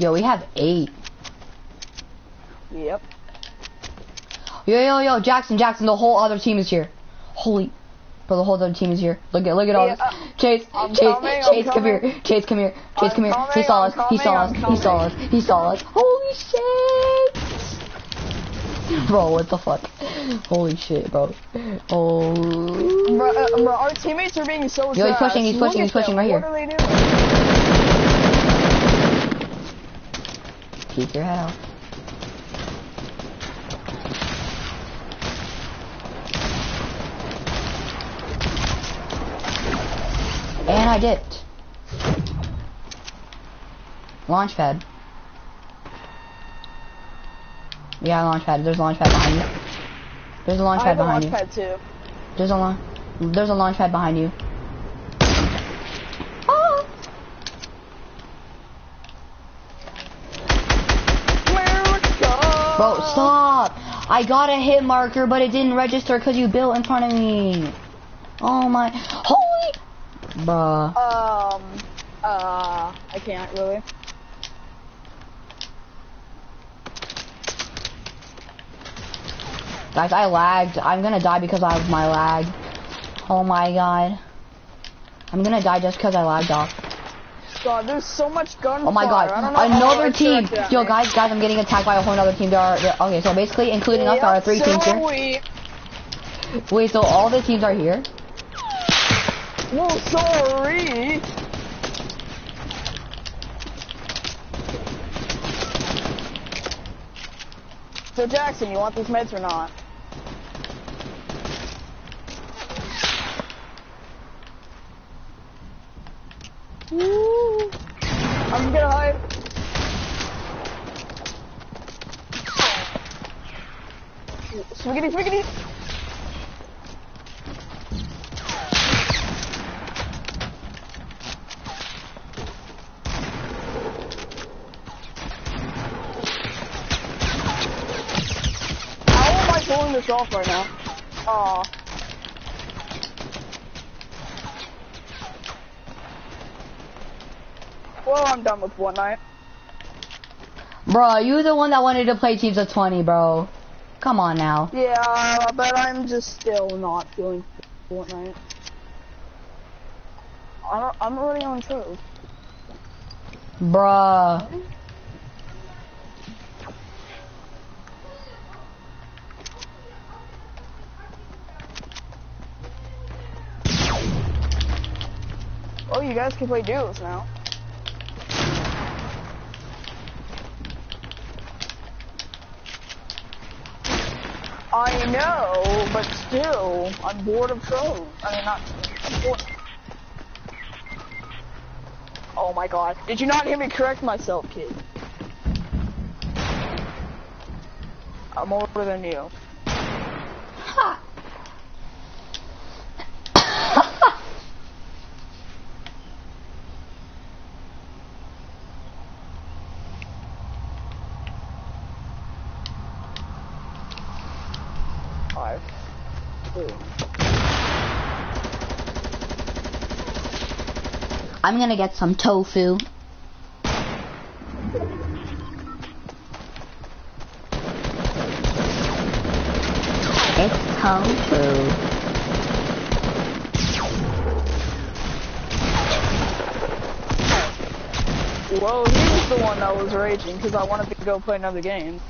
Yo, we have eight. Yep. Yo, yo, yo, Jackson, Jackson, the whole other team is here. Holy, bro, the whole other team is here. Look at, look at all Yeah, this. uh, Chase, I'm Chase, coming, I'm Chase, come coming. here. Chase, come here. Chase, come here. Chase, I'm come here. he coming, saw I'm us. He saw us. He saw us. He saw us. Holy shit. Bro, what the fuck? Holy shit, bro. Oh. Bro, uh, bro, our teammates are being so Yo, he's pushing, he's pushing, he's pushing right here. are they doing? Keep your head out. And I dipped. Launch pad. Yeah, launch pad. There's a launch pad behind you. There's a launch I pad have a behind launch you. There's a launch. There's a launch pad behind you. Ah! America! Bro, stop! I got a hit marker, but it didn't register because you built in front of me. Oh my. Holy. Bruh. Um, uh, I can't really. Guys, I lagged. I'm gonna die because of my lag. Oh my god. I'm gonna die just because I lagged off. God, there's so much. Oh my god. I don't know how Another team. Yo, guys, guys, I'm getting attacked by a whole other team. There are, there, okay, so basically, including us, there are three so teams here. We, Wait, so all the teams are here? well, sorry. So Jackson, you want these meds or not? Woo. I'm gonna hide. Swiggity, swiggity. How am I pulling this off right now? Aw. Well, I'm done with Fortnite. Bro, you the one that wanted to play teams of 20, bro. Come on now. Yeah, but I'm just still not feeling Fortnite. I'm, I'm already on two. Bruh. Oh, you guys can play duos now. I know, but still, I'm bored of trolls. I mean, not. I'm bored. Oh my god. Did you not hear me correct myself, kid? I'm older than you. Ha. Five. Two. I'm gonna get some tofu. It's tofu. Whoa, he was the one that was raging because I wanted to go play another game.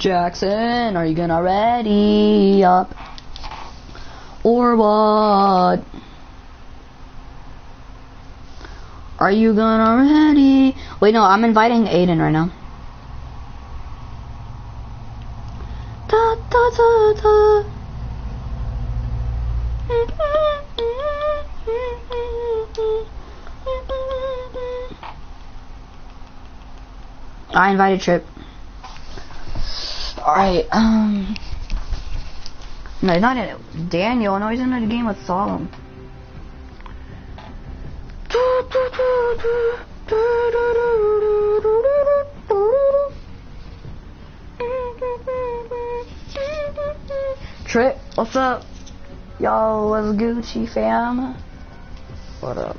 Jackson, are you gonna ready up? Or what? Are you gonna ready? Wait, no, I'm inviting Aiden right now. Da, da, da. I invited Trip. Alright, um... No, he's not in it. Daniel, no, he's in the game with Solemn. Trip, what's up? Yo, what's Gucci fam? What up?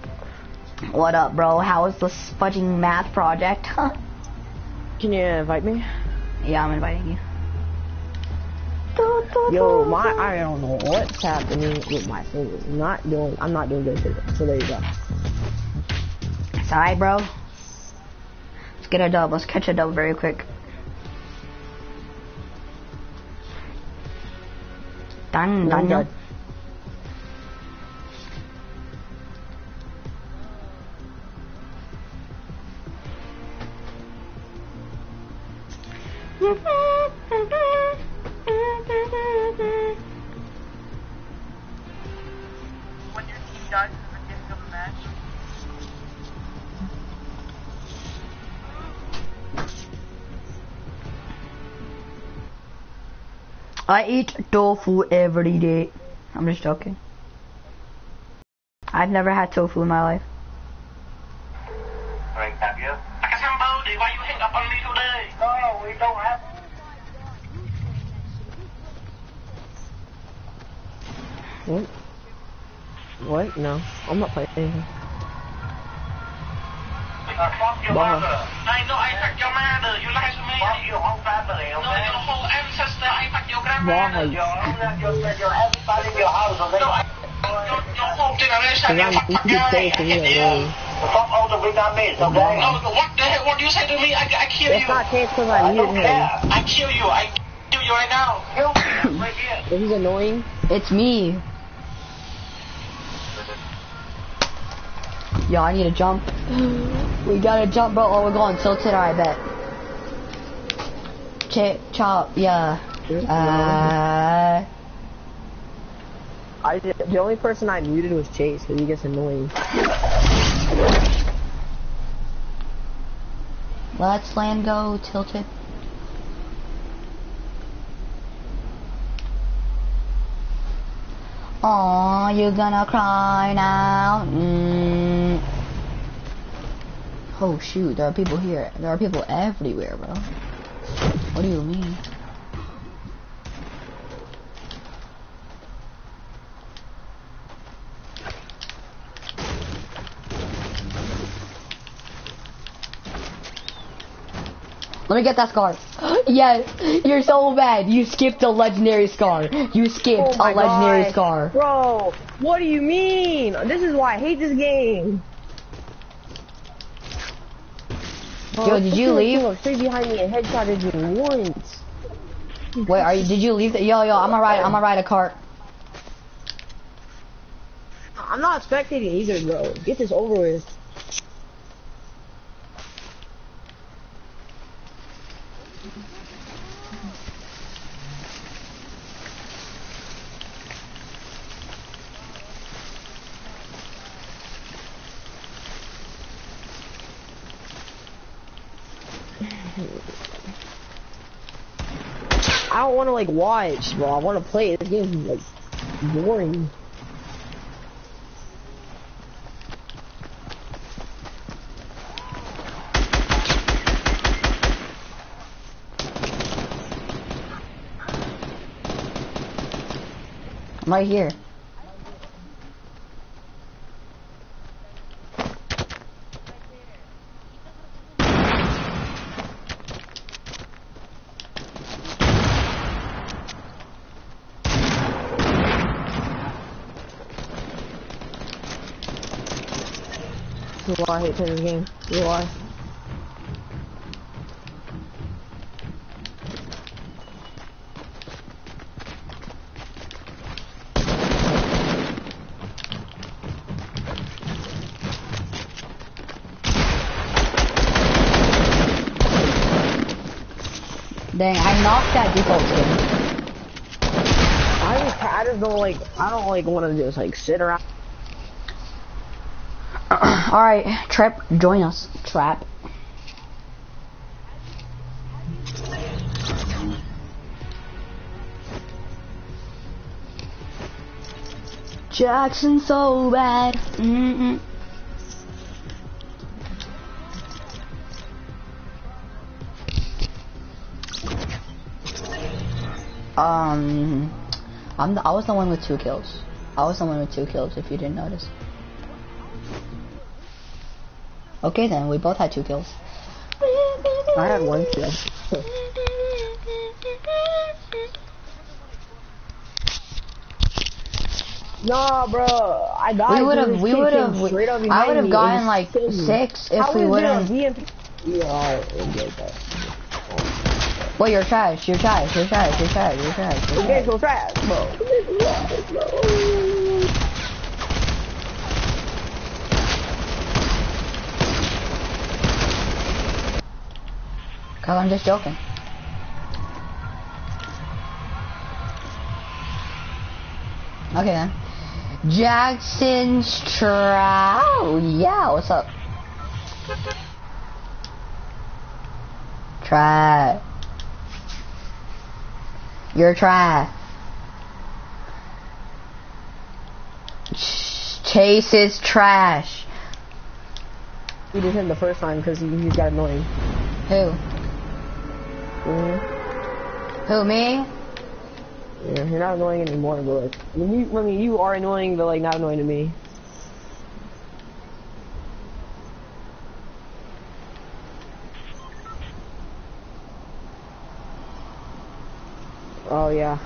What up, bro? How is the fudging math project? Can you invite me? yeah, I'm inviting you. Yo, my I don't know what's happening with my fingers. I'm not doing I'm not doing good today. So there you go. It's alright, bro. Let's get a dub. Let's catch a dub very quick. Done, done. I eat tofu every day. I'm just joking. I've never had tofu in my life. Right, have you? I got some booty. Why you hang up on me today? No, we don't have. What? What? No. I'm not playing. Uh, fuck your Wow. mother. I know I fuck your mother. You lie to me. Fuck your whole family. No, your whole ancestor. I fuck your grandmother. Why? Your, your, your, your everybody in your house, okay? No, I, your, your whole generation. Cause You I'm fuck you my can guy. say I to me hate like you. really. Fuck all the Vietnamese, okay? No, what the hell? What do you say to me? I, I kill It's you. not chance because I don't him. I kill you. I kill you right now. Kill me right here. He's annoying, It's me. Yo, I need to jump. We gotta jump, bro. Oh, we're going tilted. I bet. Chip, chop, yeah. Uh, I the only person I muted was Chase because he gets annoying. let's land go tilted. Aw, you're gonna cry now? Mm. Oh shoot, there are people here. There are people everywhere, bro. What do you mean? Let me get that scar. yes, you're so bad. You skipped a legendary scar. You skipped Oh a legendary God. scar. Bro, what do you mean? This is why I hate this game. Yo, did you leave? Look straight behind me and headshotted you once. Wait, are you? Did you leave? The, yo, yo, I'm gonna ride. I'm gonna ride a cart. I'm not spectating either, bro. Get this over with. Don't want to like watch, bro. I want to play. This game's like boring. I'm right here. I hate playing this game. This is why. Dang, I knocked that default skin. I just, I just don't like, I don't like want to just like sit around. Alright, Trap, join us. Trap. Jackson so bad. Mm -mm. Um, I'm the, I was the one with two kills. I was the one with two kills, if you didn't notice. Okay then, we both had two kills. I had one kill. Nah, bro. I died. We would have, we would have, I would have gotten like six if How we is wouldn't. there a VMP? Yeah, alright, we'll get that. Well, you're trash. You're trash. You're trash. You're trash. You're trash. You're trash. so trash, game's trash, Cause I'm just joking. Okay then. Jackson Stroud. Yeah, what's up? Try. You're try. Ch- Chase is trash. We did him the first time because he, he got annoying. Who? Mhm. Who, me? Yeah, you're not annoying anymore, but like, I mean, you, I mean, you are annoying, but like not annoying to me. Oh yeah,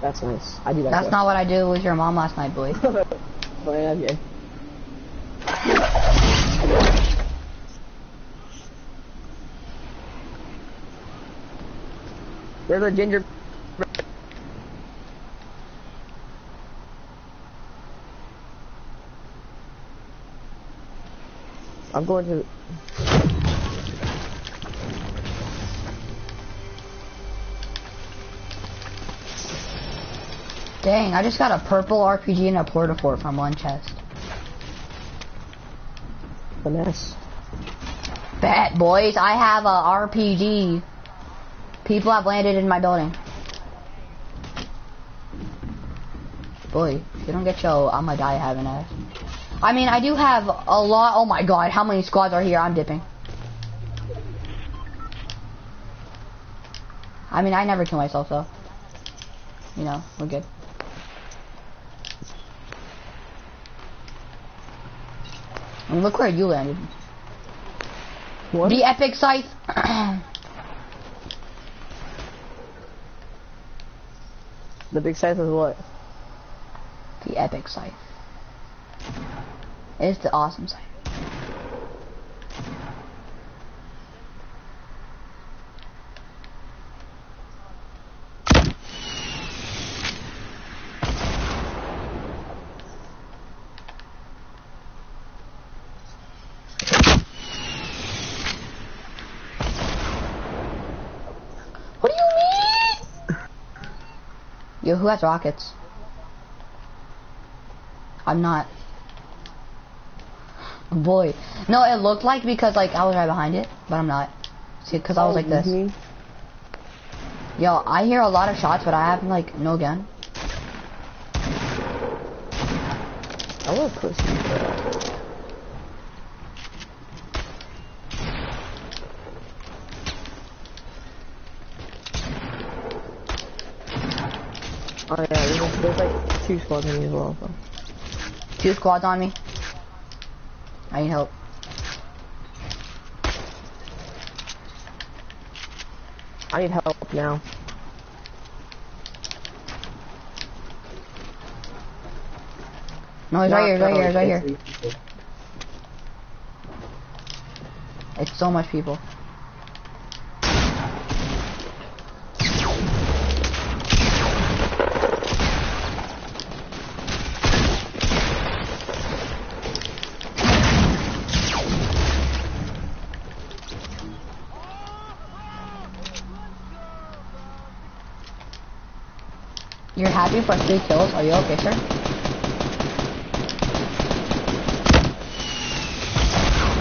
that's nice. I do that. That's not what I did with your mom last night, boy. not. but yeah, okay. There's a ginger. I'm going to. Dang, I just got a purple RPG and a porta fort from one chest. Finesse. Bet, boys, I have a RPG. People have landed in my building. Boy, if you don't get your, I'ma die having ass. I mean, I do have a lot. Oh my god, how many squads are here? I'm dipping. I mean, I never kill myself, so. You know, we're good. And look where you landed. What? The epic scythe. The big size is what? the epic scythe. It's the awesome scythe. Yo, who has rockets? I'm not. Boy. No, it looked like because like I was right behind it, but I'm not. See, because I was like this. Mhm. Yo, I hear a lot of shots, but I have like no gun. I want pussy. Oh yeah, there's, there's like two squads on me as well. So. Two squads on me. I need help. I need help now. No, he's right here, he's right here, he's right here. It's so much people. You're for three kills? Are you okay, sir?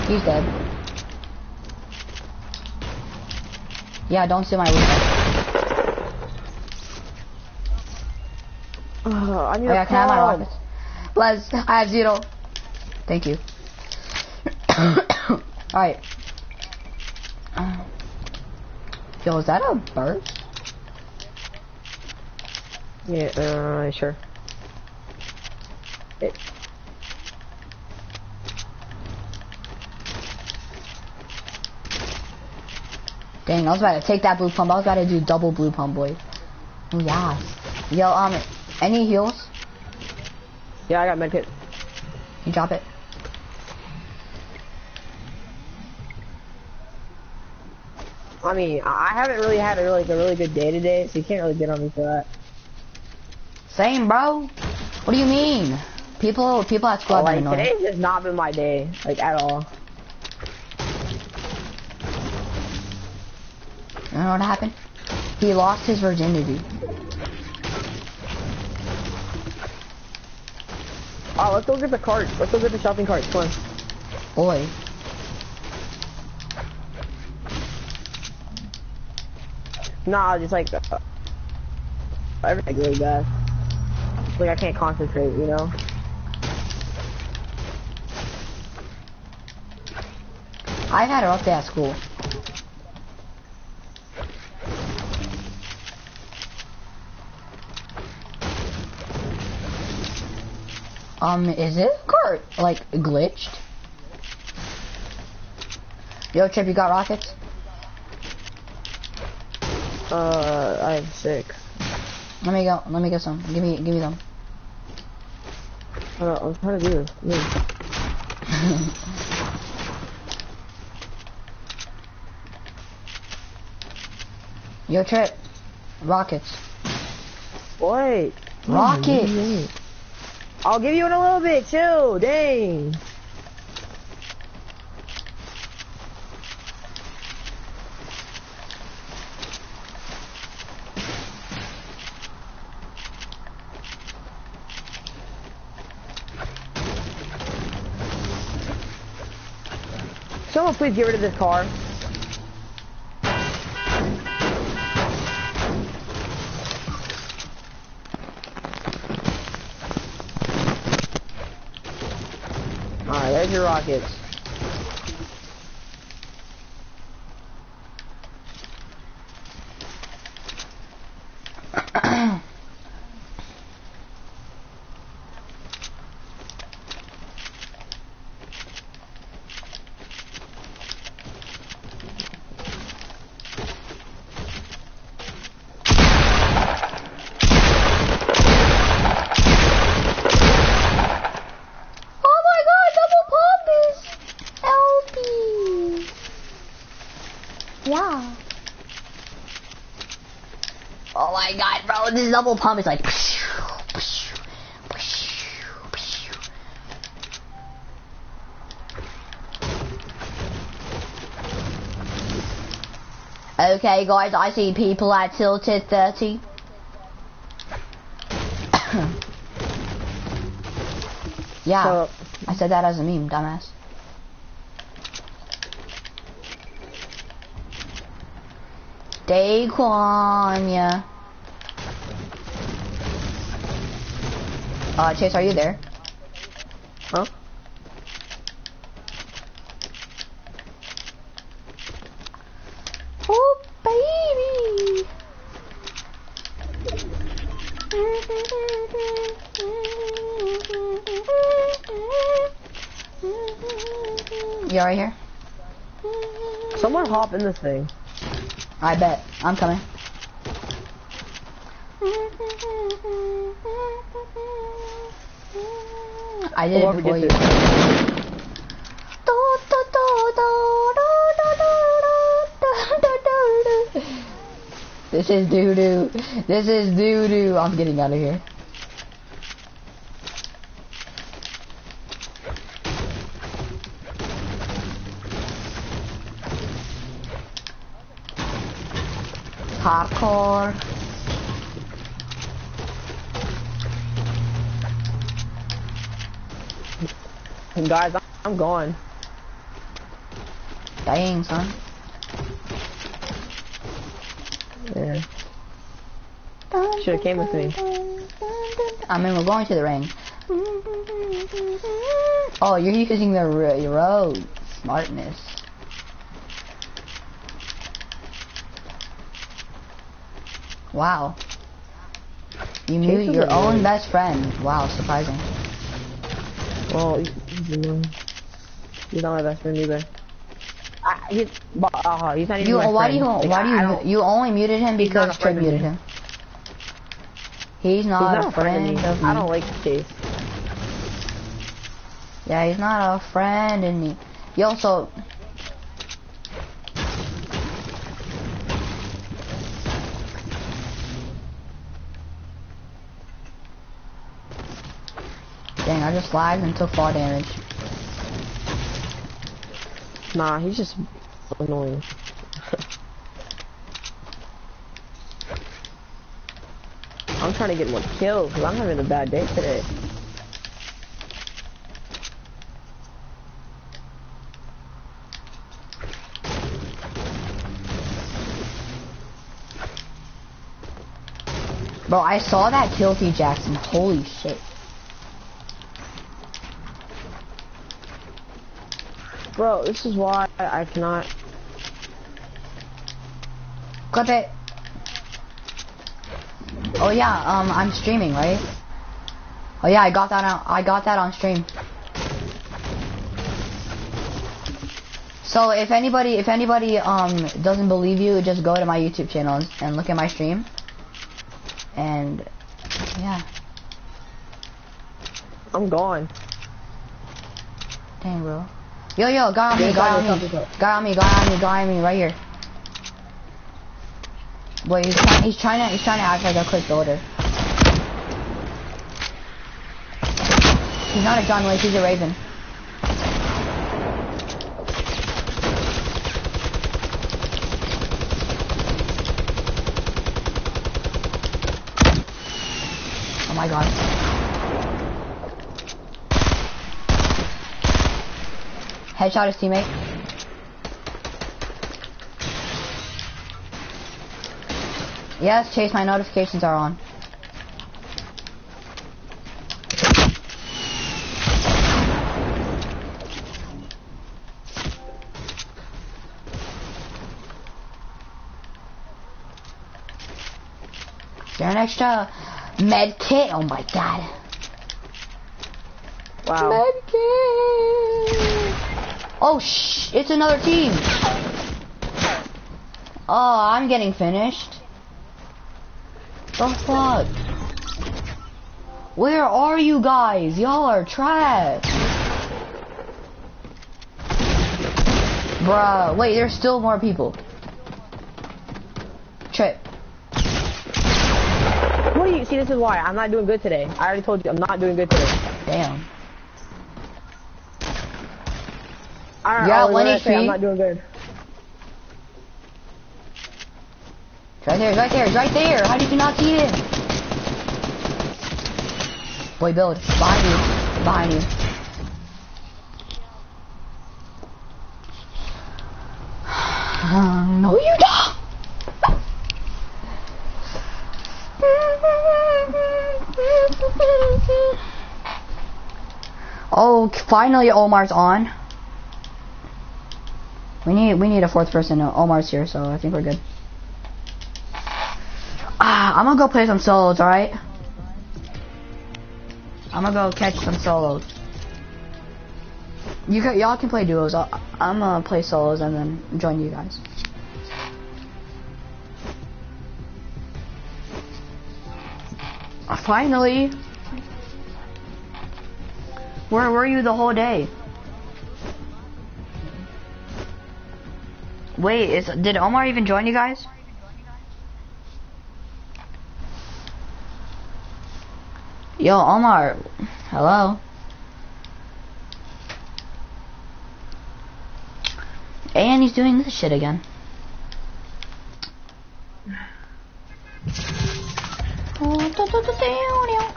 He's dead. Yeah, don't see my weakness. Uh, I need Oh, yeah, a can I have my rockets? Bless. I have zero. Thank you. Alright. Uh, Yo, is that a bird? Yeah, uh, sure. It, Dang, I was about to take that blue pump. I was about to do double blue pump, boy. Oh, yeah. Yo, um, any heals? yeah, I got medkit. You drop it. I mean, I I haven't really had a really, like, a really good day today, so you can't really get on me for that. Same, bro. What do you mean? People, people at school have been like, annoying. today's just not been my day, like, at all. You know what happened? He lost his virginity. Oh, let's go get the cart. Let's go get the shopping cart. Come on. Boy. Nah, just like, uh, everything really bad. Like, I can't concentrate, you know? I've had a rough day at school. Um, is it cart like glitched? Yo, Chip, you got rockets? Uh, I have six. Let me go. Let me get some. Give me, give me them. I don't I'm trying to do this. Move. Yo, Trip. Rockets. Wait. Rockets. I'll give you in a little bit. Chill. Dang. Someone please get rid of this car. Alright, there's your rockets. Oh my god, double pump is LP. Yeah. Oh my god, double pump is like. Okay, guys, I see people at Tilted 30. yeah. So, I said that as a meme, dumbass. Daquan, yeah. Uh, Chase, are you there? huh? Oh, baby! You right here? Someone hop in this thing. I bet. I'm coming. I did it before you. This is doo doo. This is doo doo. I'm getting out of here. Guys, I'm- gone. Dang, son. Yeah. Should've came with me. I mean, we're going to the ring. Oh, you're using the road smartness. Wow. You Jason's your own best friend. Wow, surprising. Well, you, you know, he's not my best friend either. I, he's, but, uh, he's not even You my why do friend. you Like, why do I- I you don't- you only muted him He's not because a Trey friend muted me. him? He's He's not, not a friend me. of me. I don't like Chase. Yeah, he's not a friend in me. Yo, so Dang, I just lagged and took fall damage. Nah, he's just annoying. I'm trying to get more kills because I'm having a bad day today. Bro, I saw that kill feed Jackson. Holy shit. Bro, this is why I cannot. Clip it. Oh yeah, um, I'm streaming, right? Oh yeah, I got that on. I got that on stream. So if anybody, if anybody um doesn't believe you, just go to my YouTube channel and- and look at my stream. And yeah, I'm gone. dang bro. Yo yo, guy on me, guy on me, guy on me, guy on me, guy on me, right here. Boy, he's trying, he's trying to, he's trying to act like a quick builder. He's not a John Wick, he's a Raven. Oh my god. Headshot his teammate. Yes, Chase, my notifications are on. Is there an extra med kit? Oh my god. Wow. Med kit. Oh shh, it's another team. Oh, I'm getting finished. The fuck? Where are you guys? Y'all are trash. Bruh, wait, there's still more people. Trip. What do you see? This is why I'm not doing good today. I already told you I'm not doing good today. Damn. I, Yeah, I was one gonna say I'm not doing good. It's right there, it's right there, it's right there. How did you not see it? Boy, build. Behind you. Behind you. no, you don't. Oh, finally Omar's on. We need we need a fourth person. Omar's here, so I think we're good. Ah, I'm gonna go play some solos, alright? I'm gonna go catch some solos. You y'all can play duos. I'll, I'm gonna play solos and then join you guys. Finally. Where were you the whole day? Wait, is did Omar even join you guys? Yo, Omar. Hello. And he's doing this shit again.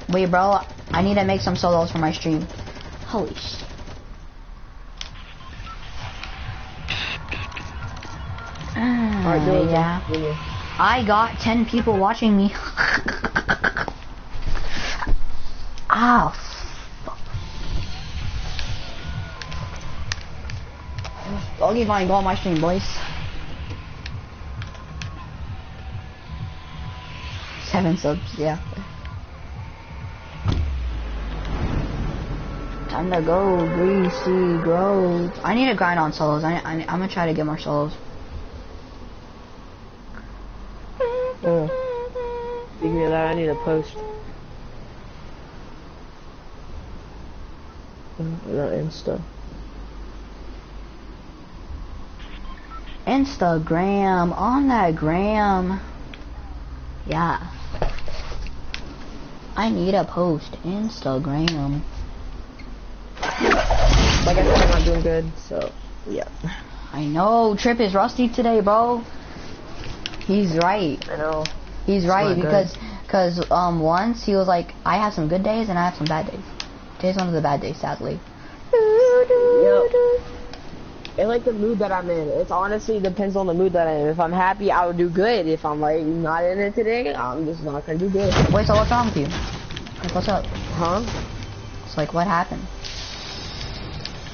Wait, bro. I need to make some solos for my stream. Holy shit. All right, uh, yeah. I got 10 people watching me. Ow. Doggy Vine, go on my stream, boys. 7 subs, yeah. Time to go, greasy, grow. I need to grind on solos. I, I, I'm gonna try to get more solos. Of that, I need a post. Not Insta. Instagram, on that gram. Yeah. I need a post. Instagram. Like I said, I'm not doing good, so yeah. I know, Trip is rusty today, bro. He's right. I know. He's right not good. Because um once he was like I have some good days and I have some bad days. Today's one of the bad days, sadly. It's like the mood that I'm in. It's honestly depends on the mood that I'm in. If I'm happy, I will do good. If I'm like not in it today, I'm just not gonna do good. Wait, so what's wrong with you? Like what's up? Huh? It's like what happened?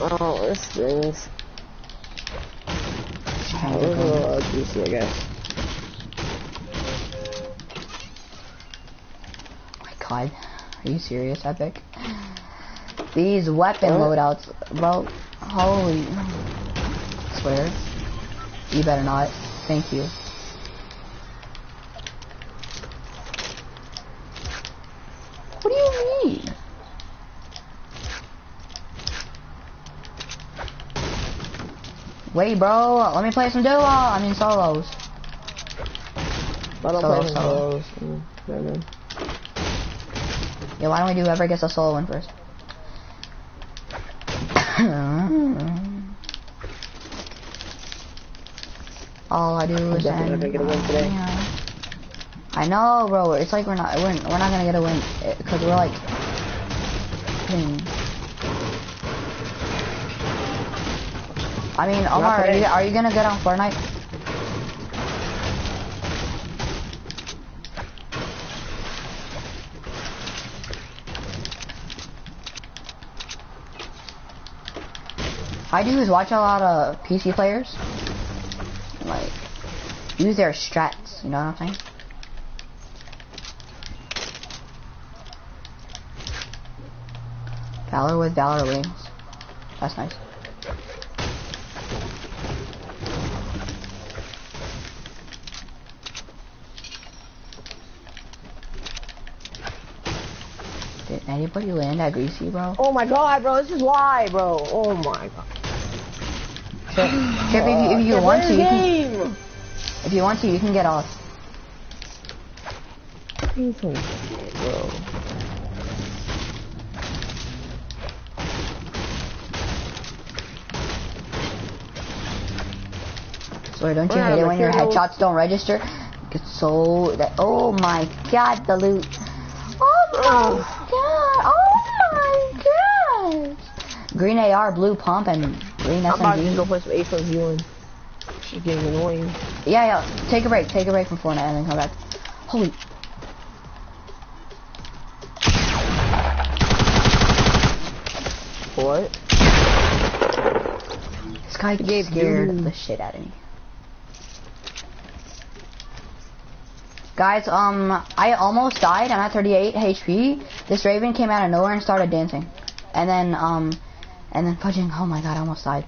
Oh, this things. Trying Oh, to this is a go- I guess. God. Are you serious, Epic? These weapon loadouts, bro. Holy. Swear. You better not. Thank you. What do you mean? Wait, bro. Let me play some duo. I mean solos. Don't Solo, play some solo. solos. Mm, I don't know. Yeah, why don't we do whoever gets a solo win first? All I do is definitely not gonna get a win today. Yeah. I know, bro. It's like we're not we're, we're not gonna get a win eh, because we're like. I mean, Omar, are you, are you gonna get on Fortnite? I do is watch a lot of PC players. Like, use their strats, you know what I'm saying? Valor with Valor wings. That's nice. Did anybody land that Greasy, bro? Oh my god, bro, this is why, bro. Oh my god. If you, if you want to, you can, if you want to, you can get off. Swear, don't you hate it when your headshots don't register? It's so that. Oh my god, the loot. Oh my god. Oh my god. Green AR, blue pump, and green I'm about to go play some Ace of. She's getting annoying. Yeah, yeah. Take a break. Take a break from Fortnite and then come back. Holy. What? This guy Gabe, scared dude. the shit out of me. Guys, um, I almost died. I'm at 38 HP. This Raven came out of nowhere and started dancing. And then, um, and then fudging. Oh my god, I almost died.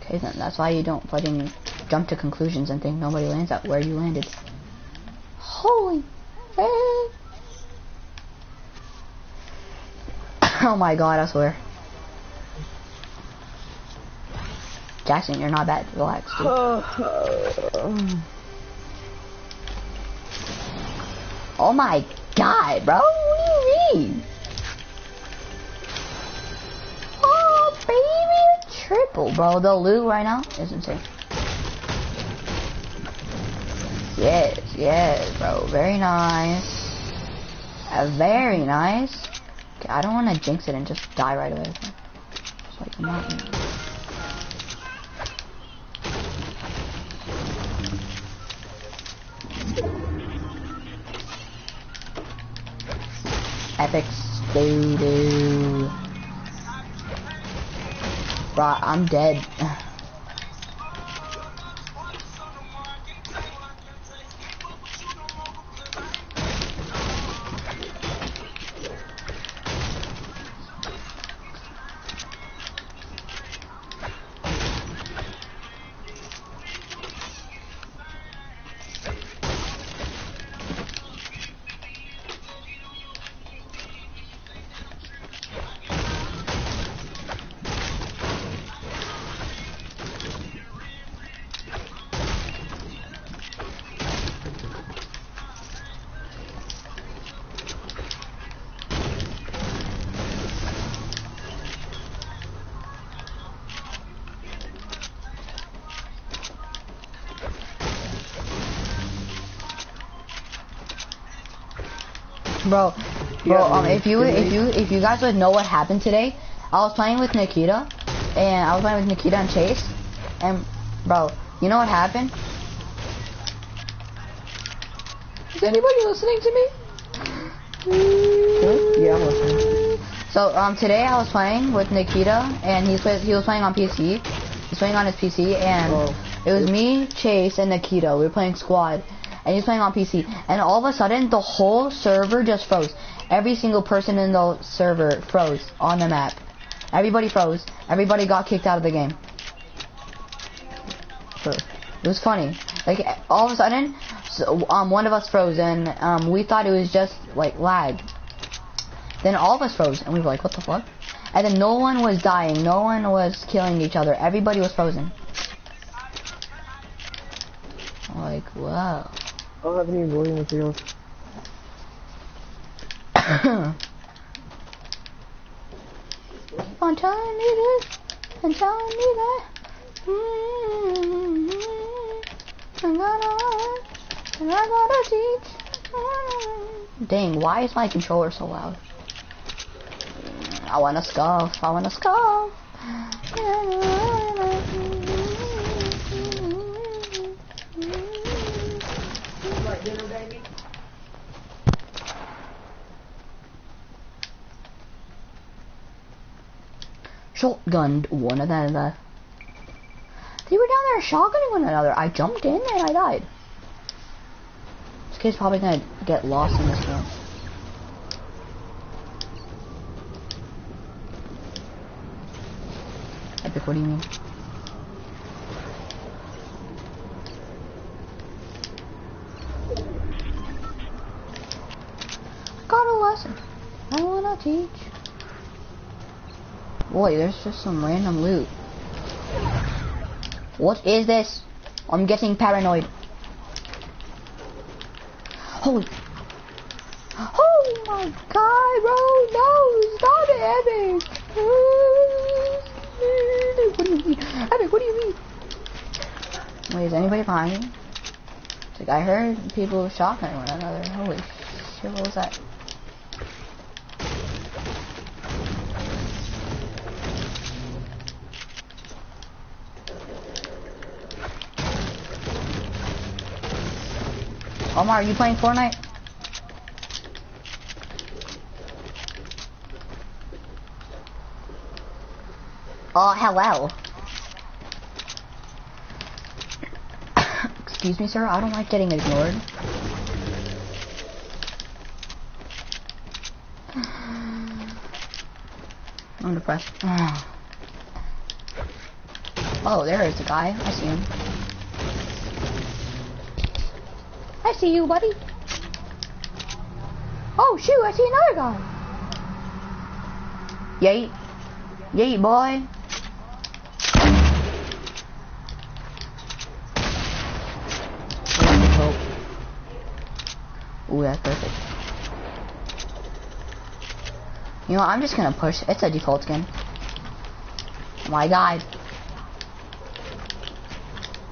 Okay, then that's why you don't fudging jump to conclusions and think nobody lands at where you landed. Holy. oh my god, I swear. Jackson, you're not bad. Relax, dude. Oh my god, bro. What do you mean? Triple, bro. The loot right now is insane. Yes, yes, bro. Very nice. Uh, very nice. Okay, I don't want to jinx it and just die right away. It's like, not. Epic doo. Bro, I'm dead. Bro, bro, um, if you if you if you guys would know what happened today, I was playing with Nikita, and I was playing with Nikita and Chase, and bro, you know what happened? Is anybody listening to me? Yeah, I'm listening. So um, today I was playing with Nikita, and he's he was playing on PC. He's playing on his PC, and Oh. it was me, Chase, and Nikita. We were playing squad, and he's playing on PC. And all of a sudden, the whole server just froze. Every single person in the server froze on the map. Everybody froze. Everybody got kicked out of the game. It was funny. Like all of a sudden, so, um, one of us froze, and um, we thought it was just like lag. Then all of us froze, and we were like, "What the fuck?" And then no one was dying. No one was killing each other. Everybody was frozen. Like, wow. I don't have any voting materials. On telling me this and telling me that. Mm-hmm. I gotta, and I gotta teach. Mm-hmm. Dang, why is my controller so loud? I wanna scuff, I wanna scuff. Shotgunned one another. They were down there shotgunning one another. I jumped in and I died. This kid's probably gonna get lost in this game. Epic, what do you mean? Got a lesson. I wanna teach. Boy, there's just some random loot. What is this? I'm getting paranoid. Holy. Oh my god, bro, no, stop it, Epic. What do you mean? Epic, what do you mean? Wait, is anybody behind me? Like, I heard people shotgunning one another. Holy shit, what was that? Omar, are you playing Fortnite? Oh, hello. Excuse me, sir. I don't like getting ignored. I'm depressed. Oh, there is a guy. I see him. I see you, buddy. Oh, shoot, I see another guy. Yeet. Yeet, boy. Ooh, that's perfect. You know, I'm just gonna push. It's a default skin. My God.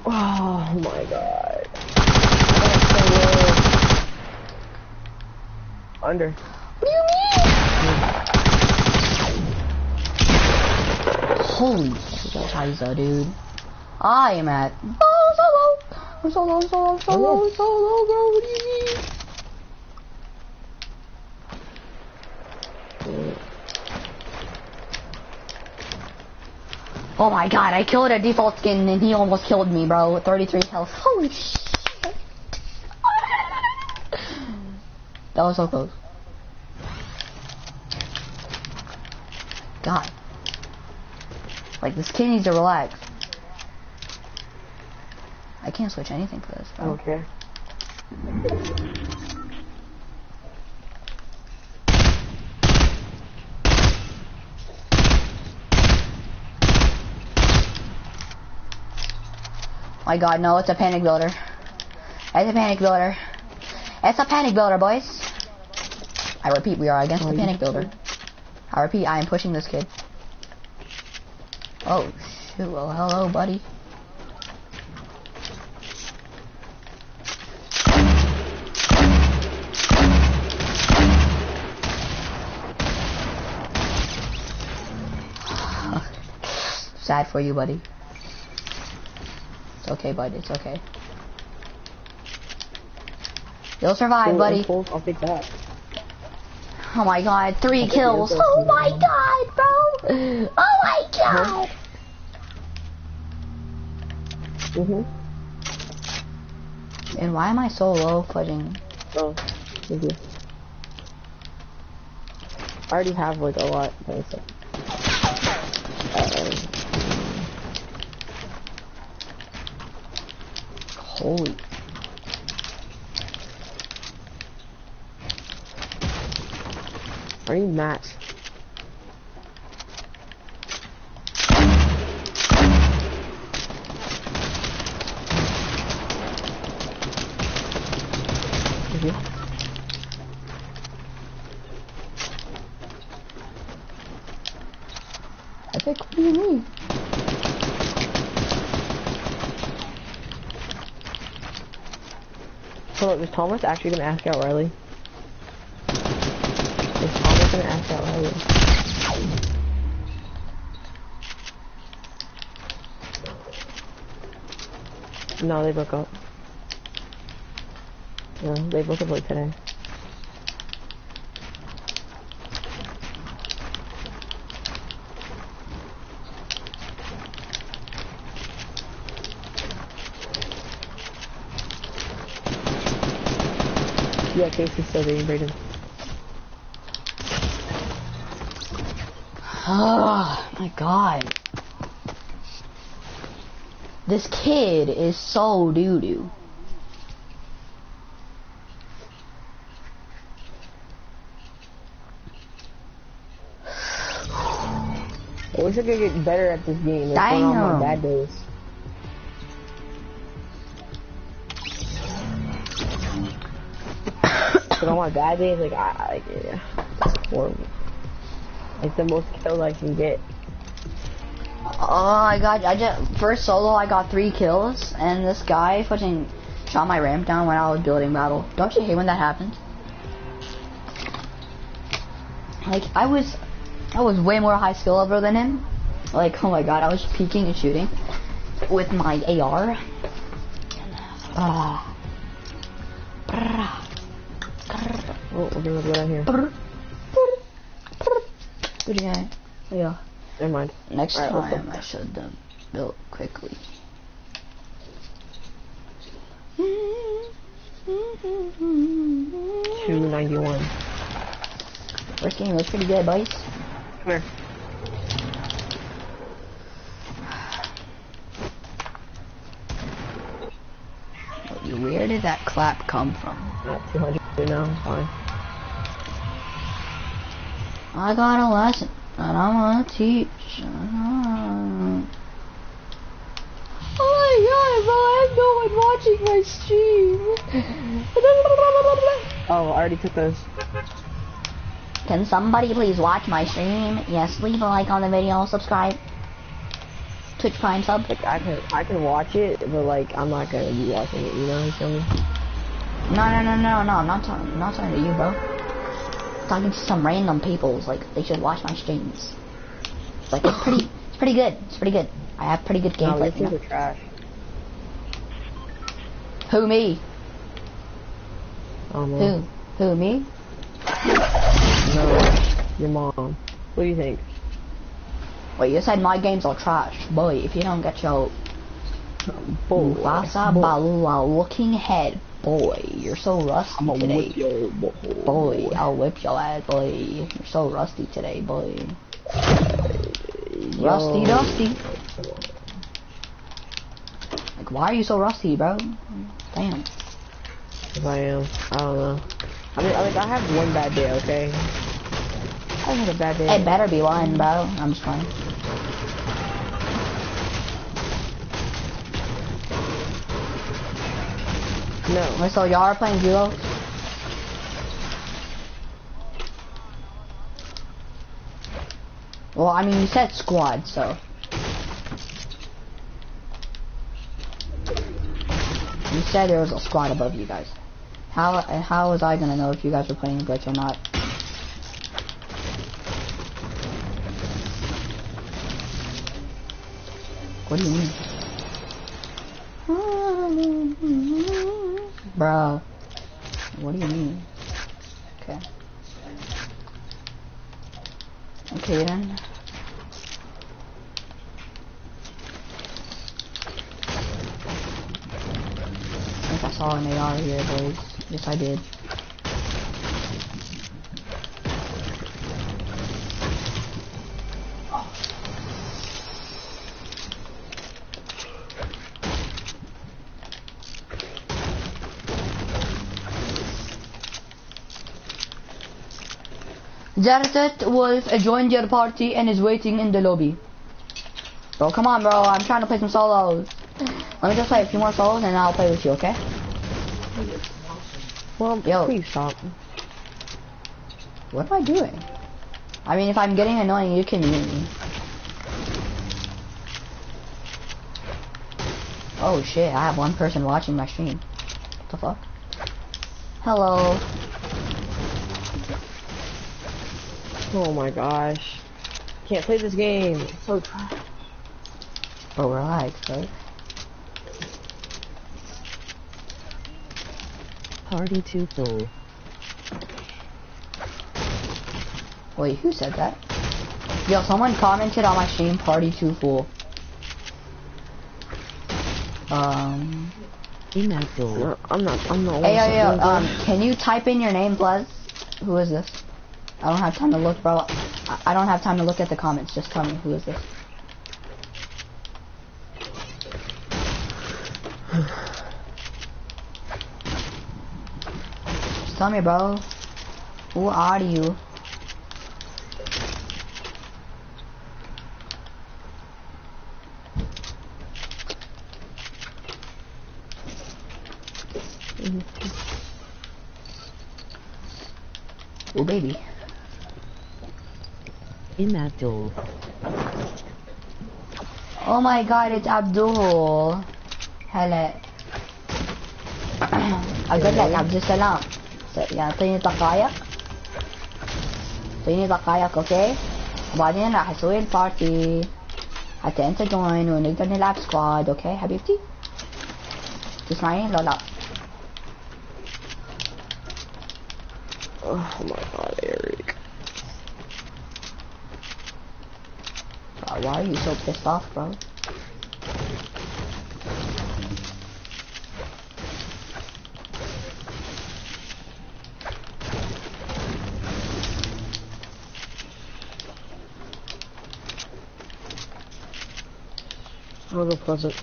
Oh my god. Under. What do you mean? Holy Scheiße, dude. I am at oh, solo. I'm solo, I'm solo, I'm solo, I'm solo, bro. What do you mean? Oh my god, I killed a default skin and he almost killed me, bro. 33 health. Holy shit. That was so close. God. Like, this kid needs to relax. I can't switch anything for this, bro. Okay. My god, no, it's a panic builder. It's a panic builder. It's a panic builder, boys. I repeat, we are against oh, the panic builder. I repeat, I am pushing this kid. Oh, shoot. Well, hello, buddy. Sad for you, buddy. It's okay, bud. It's okay. You'll survive, buddy. I'll take that. Oh my god, three kills. Oh my god, bro. Oh my god. Mhm. And why am I so low footing? Oh, thank you. I already have like a lot. Uh, Holy. Do you up, is Thomas actually gonna ask out Riley? Is Thomas gonna ask out Riley? No, they broke up. No, they broke up like today. Yeah, Casey's still dating Brayden. Oh ah, my god. This kid is so doo doo. I wish I could get better at this game. It's one of Damn. my bad days. But on my bad days, like I, like yeah, it's horrible. Like the most kills I can get. Oh, I got, I just, first solo I got three kills, and this guy fucking shot my ramp down when I was building battle. Don't you hate when that happens? Like, I was, I was way more high skill level than him. Like, oh my god, I was peeking and shooting with my AR. Ah. Oh, we're gonna go down here. Good guy. Yeah. Never mind. Next let's time I should have built quickly. Two ninety one. Game was pretty good, boys. Come here. Where did that clap come from? Not two hundred now. Fine. I got a lesson that I want to teach. Oh my god, bro, I have no one watching my stream. Oh, I already took those. Can somebody please watch my stream? Yes, leave a like on the video, subscribe. Twitch Prime sub. Like I can, I can watch it, but like I'm not gonna be watching it. You know, what I'm saying? No, no, no, no, no, I'm not talking, I'm not talking to you, bro. Talking to some random people. It's like, they should watch my streams. It's like, it's pretty, it's pretty good. It's pretty good. I have pretty good No, gameplay. you know? things trash. Who, me? Oh, don't Who? Who, me? No, your mom. What do you think? Wait, you said my games are trash. Boy, if you don't get your boy, Balua looking head, boy, you're so rusty I'ma today. whip your boy. Boy, I'll whip your ass, boy. You're so rusty today, boy. Rusty, Yo. dusty. Like, why are you so rusty, bro? Damn. If I am. I don't know. I mean, like, I have one bad day, okay? I had a bad day. It better be one, bro. I'm just playing. No. Wait, so y'all are playing duo? Well, I mean, you said squad, so. You said there was a squad above you guys. How how was I gonna know if you guys were playing glitch or not? What do you mean? Bro. What do you mean? Okay. Okay then. I think I saw an AR here, boys. Yes, I did. Jartet Wolf joined your party and is waiting in the lobby. Bro, come on, bro. I'm trying to play some solos. Let me just play a few more solos and I'll play with you, okay? Well, Yo. please stop. What am I doing? I mean, if I'm getting annoying, you can mute me. Oh shit, I have one person watching my stream. What the fuck? Hello. Oh my gosh. Can't play this game. It's so trash. Bro, relax, right? Party too full. Wait, who said that? Yo, someone commented on my stream, party too full. Um, No, I'm not. I'm not. hey, yo, yo, um, can you type in your name, please? Who is this? I don't have time to look, bro. I, don't have time to look at the comments. Just tell me, who is this? Just tell me, bro. Who are you? Immatul. Oh my god, it's Abdul. Hello. أقول لك عبد السلام يعطيني دقايق اعطيني دقايق أوكي وبعدين راح أسوي البارتي حتى أنت جوين ونقدر نلعب سكواد أوكي حبيبتي تسمعين لو لا Oh my god, Eric. Why are you so pissed off bro I'll go close it.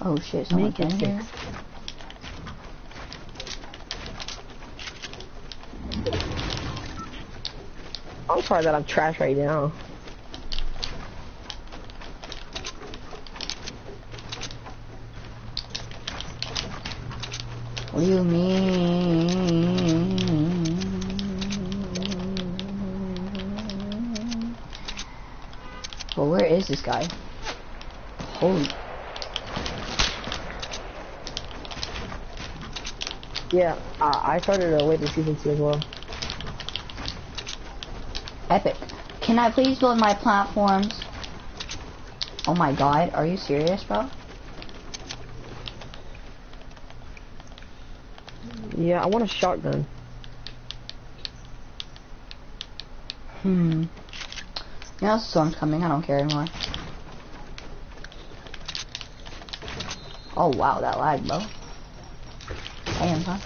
Oh shit someone's in here I'm sorry that I'm trash right now. You mean? Well, where is this guy? Holy. Yeah, uh, I started a later season two as well. Epic. Can I please build my platforms? Oh my god, are you serious, bro? Yeah, I want a shotgun. Hmm. Yeah, the storm's coming. I don't care anymore. Oh wow, that lag, bro. Damn, son.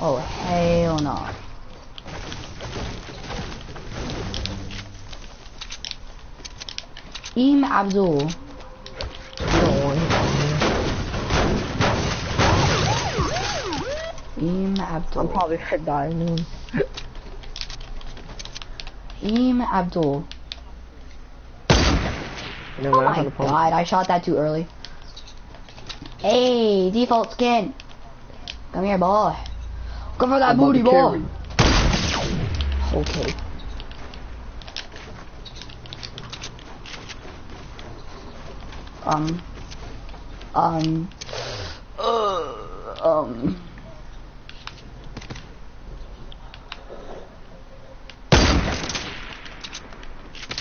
Oh hell no. Im Abdul. Here. Im I'm Abdul. probably gonna die soon. Im Abdul. You know, Oh I my found god, I shot that too early. Hey, default skin. Come here, boy. Go for that I'm booty, to boy. Okay. Um. Um. Uh, um.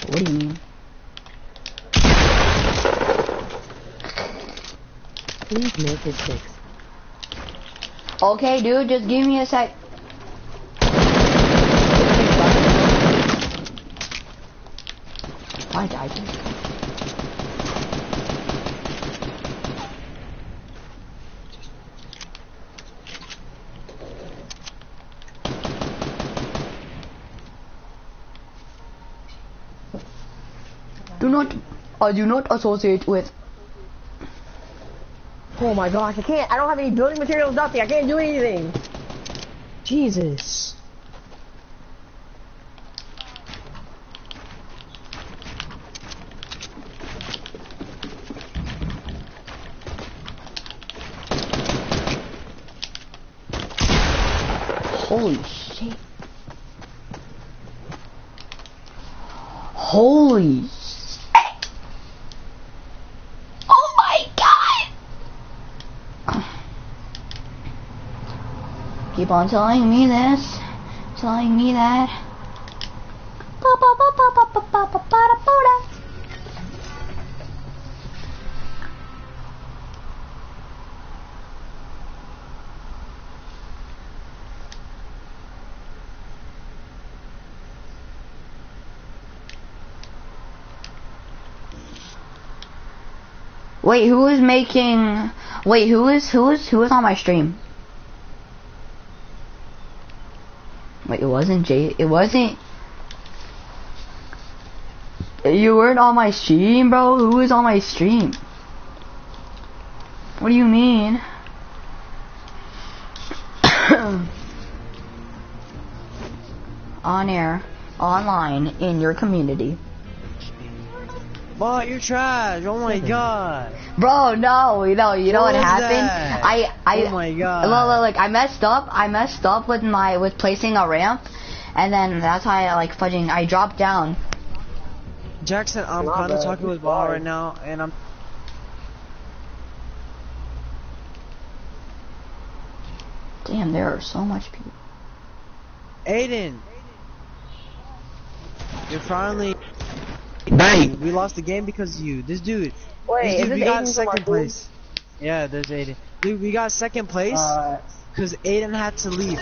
What do you mean? Please make six. Okay, dude, just give me a sec. I died. Do not, I do not associate with. Oh my gosh, I can't. I don't have any building materials, nothing. I can't do anything. Jesus. Holy shit. Holy Keep on telling me this, telling me that. Wait, who is making? Wait, who is who is who is on my stream? Wasn't Jay. It wasn't. You weren't on my stream, bro. Who is on my stream? What do you mean? on air, online, in your community. Boy, you're trash. Oh my god. Bro, no, you know, you know what, What happened? that? I, I, Oh my God. Look, look, look, I messed up. I messed up with my, with placing a ramp, and then that's why I like fudging. I dropped down. Jackson, I'm kind of talking with Ball right now, and I'm. Damn, there are so much people. Aiden! You're finally. Bang! We lost the game because of you. This dude. Wait, this is dude, this we got Aiden from second place. Yeah, there's Aiden. Dude, we got second place Uh, because Aiden had to leave.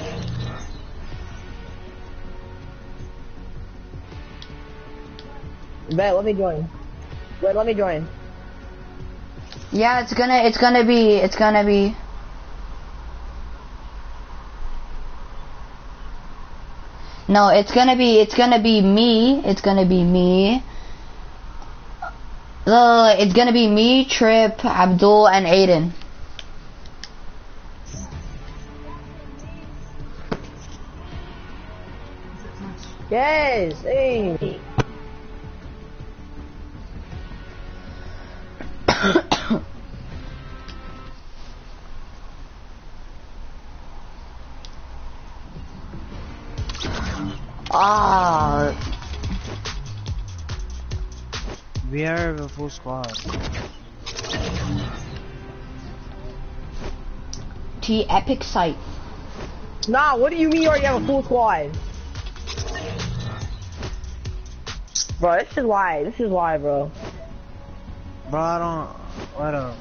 bet, let me join. Wait, let me join. Yeah, it's gonna, it's gonna be, it's gonna be. No, it's gonna be, it's gonna be me. It's gonna be me. Uh, it's gonna be me, Trip, Abdul, and Aiden. Yes, hey. Ah, We are a full squad. T epic site. Nah, what do you mean you already have a full squad? Bro, this is why. This is why, bro. Bro, I don't. What up?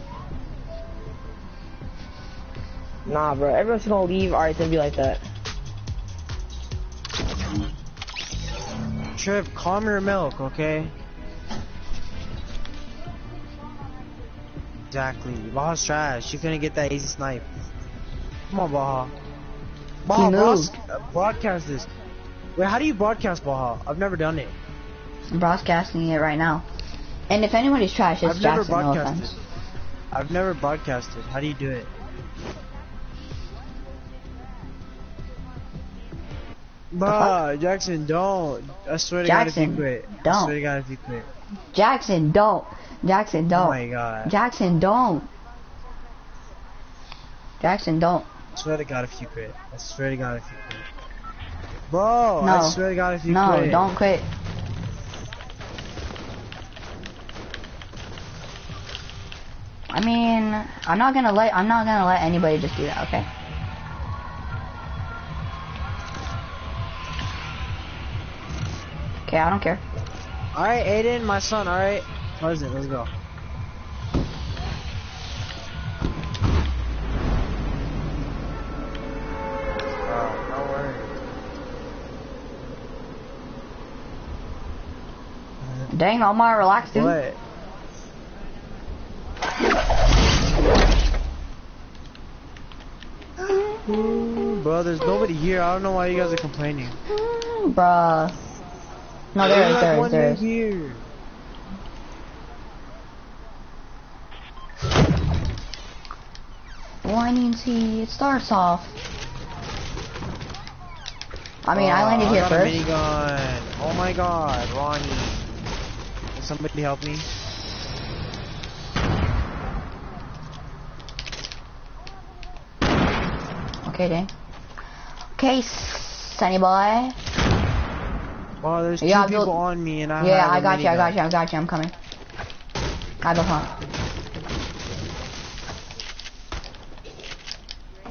Nah, bro. Everyone's gonna leave. Alright, it's gonna be like that. Trip, calm your milk, okay? Exactly. Baha's trash. She couldn't get that easy snipe. Come on, Baha. Baha, broadcast this. Wait, how do you broadcast Baha? I've never done it. I'm broadcasting it right now. And if anybody's trash, it's I've never Jackson, no broadcasted. offense. I've never broadcasted. How do you do it? Bruh, Jackson, don't. I swear to God if Jackson, you quit. I don't. swear to God if you quit. Jackson, don't. Jackson, Oh don't. my God. Jackson, don't. Jackson, don't. I swear to God if you quit. I swear to God if you quit. Bro, No. I swear to God if you No, quit. don't quit. I mean, I'm not gonna let I'm not gonna let anybody just do that, okay? Okay, I don't care. Alright, Aiden, my son, alright? Pleasant, let's go. Oh, no worries. Dang, Omar, relax, dude. What? Bro, there's nobody here. I don't know why you guys are complaining. Bruh. No, there is, there is, there is. here. Whining T, it starts off. I mean, I Oh, landed ah, here got a first. minigun. Oh my god, Ronnie. Can somebody help me? Okay, dang. Okay, Sunny boy. Oh, there's two Yeah, people on me and I Yeah, have I a got you, I minigun. got you, I got you, I'm coming. I have a pump.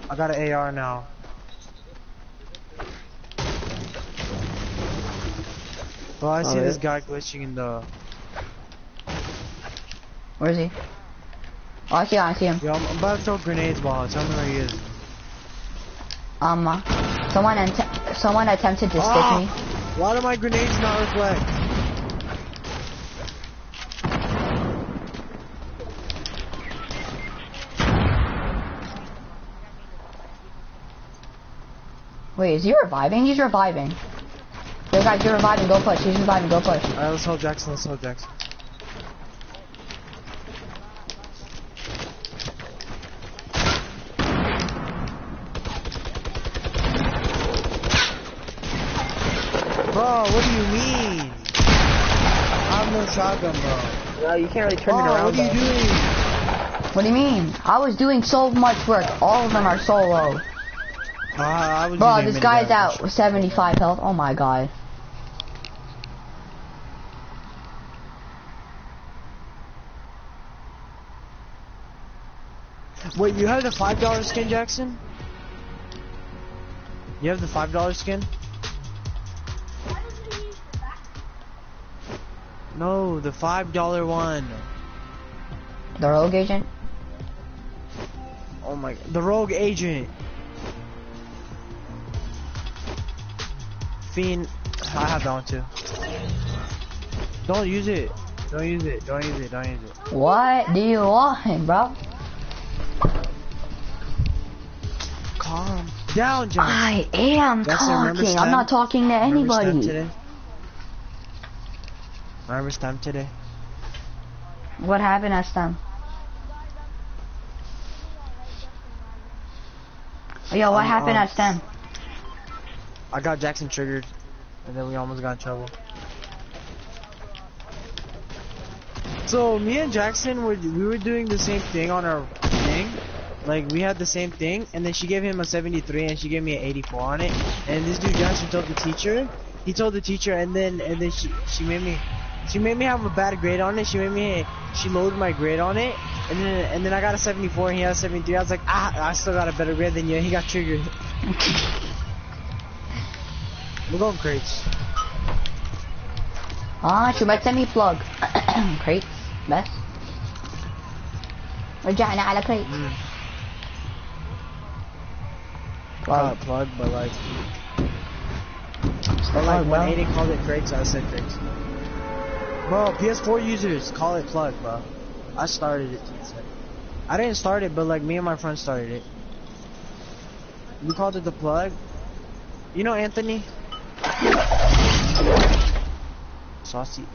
I got an AR now. Well, I see Oh, this guy glitching in the. Where is he? Oh, I see him, I see him. Yo, I'm, I'm about to throw grenades, ball. Tell me where he is. Um, someone someone attempted to stick Ah! me. Why do my grenades not reflect? Wait, is he reviving? He's reviving. Yo, guys, you're reviving. Go push. He's reviving. Go push. Alright, let's hold Jackson. Let's hold Jackson. Bro, what do you mean? I have no shotgun, bro. No, you can't really turn it around. what are you though. doing? What do you mean? I was doing so much work. All of them are solo. Uh, I was Bro, using this minigun. guy's out with 75 health. Oh my god. Wait, you have the five dollar skin, Jackson? You have the five dollar skin? No, the five dollar one. The rogue agent? Oh my, the rogue agent. Fiend, I have that one too. Don't use it. Don't use it. Don't use it. Don't use it. What do you want, bro? Calm down, Jackson. I am remember talking. I'm not talking to anybody. Today? Remember STEM today? What happened at STEM? Yo, what Um, happened um, at STEM? I got Jackson triggered, and then we almost got in trouble. So me and Jackson were we were doing the same thing on our thing, like we had the same thing, and then she gave him a 73 and she gave me an 84 on it, and this dude Jackson told the teacher, he told the teacher, and then and then she she made me. She made me have a bad grade on it. She made me, she lowered my grade on it, and then and then I got a 74 and he had a 73. I was like, ah, I still got a better grade than you. He got triggered. We're going crates. اه شو بتسمي plug crates بس رجعنا على crates Mm. plug Not plug, but like But like Plug, when bro. Aiden called it crates, I said crates. Bro, PS4 users call it plug, bro. I started it. I didn't start it, but like me and my friend started it. We called it the plug. You know Anthony? Saucy.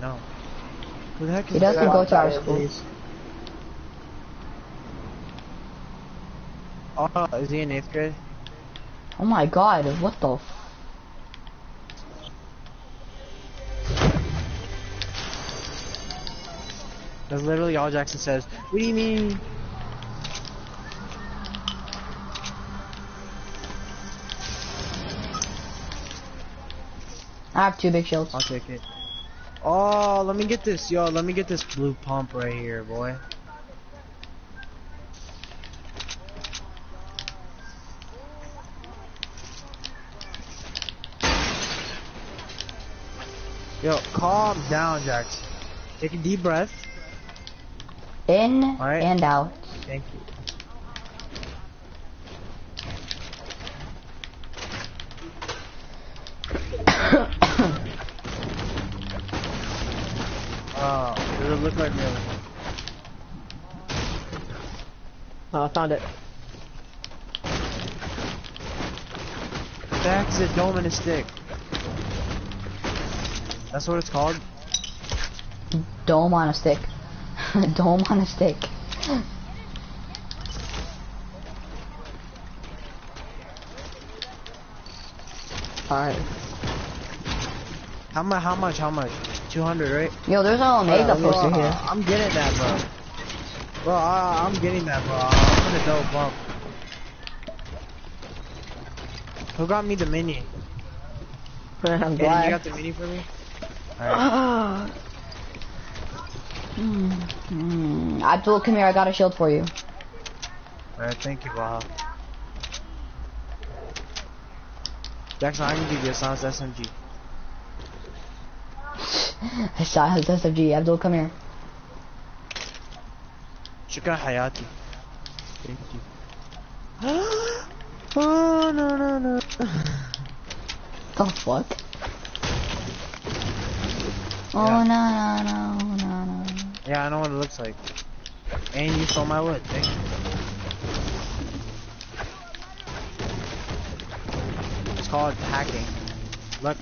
No. Who the heck is He doesn't go to our school. Oh, is he in eighth grade? Oh my god, what the That's literally all Jackson says. What do you mean? I have two big shields. I'll take it. Oh, let me get this, yo. Let me get this blue pump right here, boy. Yo, calm down, Jackson. Take a deep breath. In Alright. and out. Thank you. Oh, does it look like real? Oh, I found it. The heck is a dome and a stick? That's what it's called? Dome on a stick. Dome on a stick. Alright. How much? How much? How much? 200, right? Yo, there's an Omega Bro, poster here. I'm getting that, bro. Bro, I, I'm getting that, bro. I'm gonna double bump. Who got me the mini? I'm Aiden, you got the mini for me? Alright. Hmm. Hmm. Abdul, come here. I got a shield for you. Alright, thank you, Baha. Jackson, I need you to silence SMG. Silence SFG. Abdul, come here. Shukran Hayati. Thank you. oh, no, no, no. The fuck? Oh Yeah. no no no no no. Yeah, I know what it looks like. And you stole my wood, thank you. It's called hacking. Look.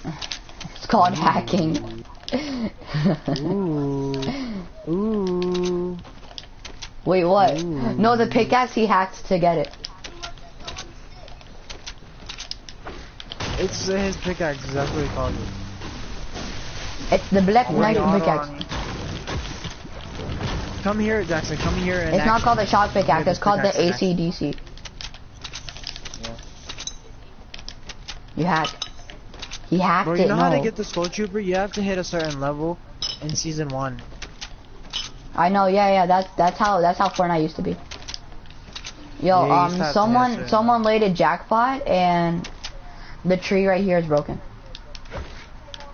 It's called hacking. Ooh. Ooh. Wait, what? Ooh. No, the pickaxe he hacked to get it. It's his pickaxe, that's what he calls it. It's the black knight pickaxe. You. Come here, Jackson, come here and It's not called the shock pickaxe. It's called the pickaxe ACDC. Yeah. You hacked. He hacked Bro, it. you know how to get the Skull Trooper? You have to hit a certain level in season one. I know. Yeah, yeah. That's that's how that's how Fortnite used to be. Yo, Yeah, you um, have to hit someone someone laid a jackpot and the tree right here is broken.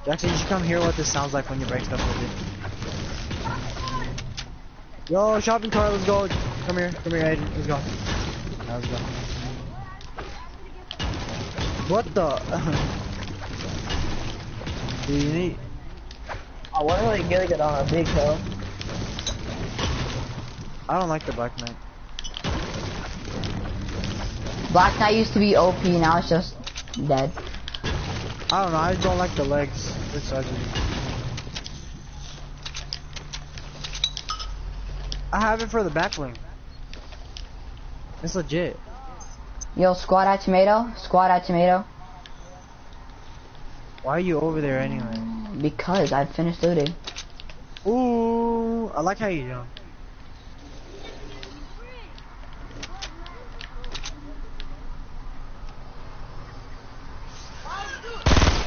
Jackson, you should come hear what this sounds like when you break stuff with it. Yo, shopping cart, let's go. Come here, come here, Aiden. Let's go. Now Let's go. What the? Do you need? I want to like get it on a big hill. I don't like the Black Knight. Black Knight used to be OP. Now it's just dead. I don't know. I just don't like the legs. It's ugly. I have it for the back wing. It's legit. Yo, squad at tomato. Squad at tomato. Why are you over there anyway? Because I finished looting. Ooh, I like how you jump.